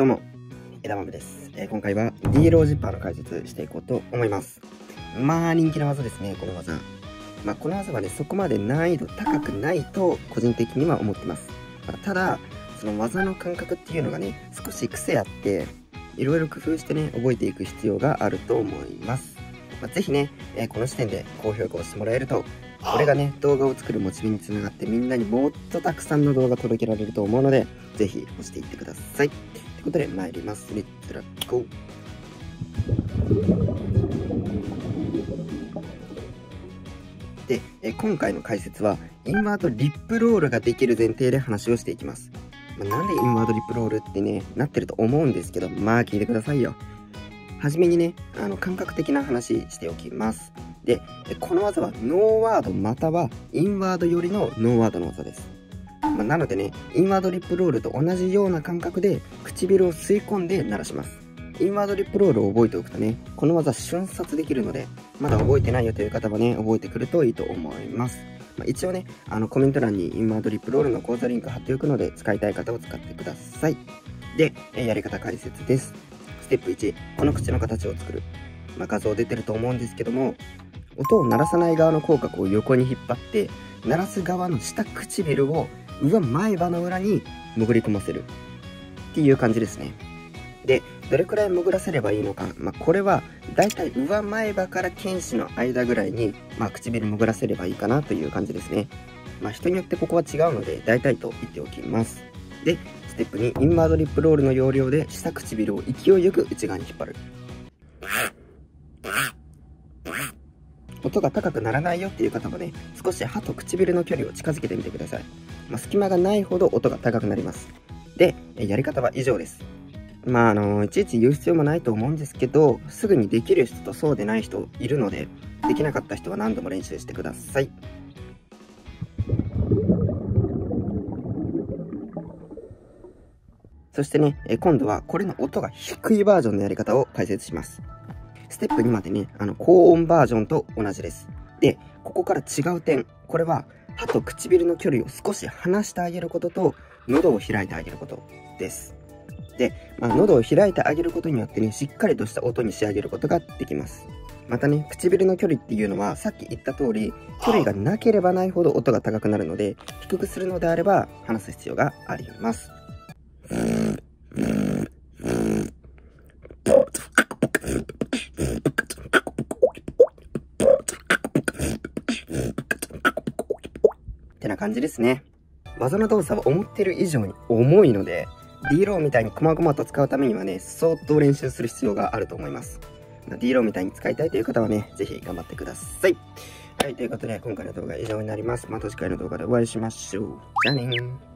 どうも枝豆です、えー、今回は D ロージッパーの解説していこうと思います。まあ人気の技ですねこの技。まあこの技はねそこまで難易度高くないと個人的には思ってます、まあ、ただその技の感覚っていうのがね少し癖あっていろいろ工夫してね覚えていく必要があると思います。まあ、ぜひね、えー、この時点で高評価をしてもらえるとこれがね、動画を作るモチベにつながってみんなにもっとたくさんの動画届けられると思うので、ぜひ押していってください。ということで参ります。レッツラッゴー。で、え今回の解説は、インワードリップロールができる前提で話をしていきます。まあ、なんでインワードリップロールってね、なってると思うんですけど、まあ聞いてくださいよ。はじめにね、あの感覚的な話しておきます。で、この技はノーワードまたはインワード寄りのノーワードの技です。まあ、なのでね、インワードリップロールと同じような感覚で唇を吸い込んで鳴らします。インワードリップロールを覚えておくとね、この技瞬殺できるので、まだ覚えてないよという方はね、覚えてくるといいと思います。まあ、一応ね、あのコメント欄にインワードリップロールの講座リンク貼っておくので、使いたい方を使ってください。で、やり方解説ですス。テップ1、この口の形を作る。まあ、画像出てると思うんですけども、音を鳴らさない側の口角を横に引っ張って、鳴らす側の下唇を上前歯の裏に潜り込ませる。っていう感じですね。で、どれくらい潜らせればいいのか。まあ、これは、だいたい上前歯から剣士の間ぐらいに、まあ、唇潜らせればいいかなという感じですね。まあ、人によってここは違うので、大体と言っておきます。で、ステップ2、インワードリップロールの要領で下唇を勢いよく内側に引っ張る。音が高くならないよっていう方もね、少し歯と唇の距離を近づけてみてください。まあ、隙間がないほど音が高くなります。で、やり方は以上です。まあ、あの、いちいち言う必要もないと思うんですけど、すぐにできる人とそうでない人いるので、できなかった人は何度も練習してください。そしてね、今度はこれの音が低いバージョンのやり方を解説します。ステップ2までね、あの、高音バージョンと同じです。で、ここから違う点、これは歯と唇の距離を少し離してあげることと、喉を開いてあげることです。で、まあ、喉を開いてあげることによってね、しっかりとした音に仕上げることができます。またね、唇の距離っていうのは、さっき言った通り、距離がなければないほど音が高くなるので、低くするのであれば、話す必要があります。ってな感じですね。技の動作は思ってる以上に重いので、D ローみたいに細々と使うためにはね、相当練習する必要があると思います。ま D ローみたいに使いたいという方はね、是非頑張ってください。はい、ということで今回の動画は以上になります。また次回の動画でお会いしましょう。じゃあねー。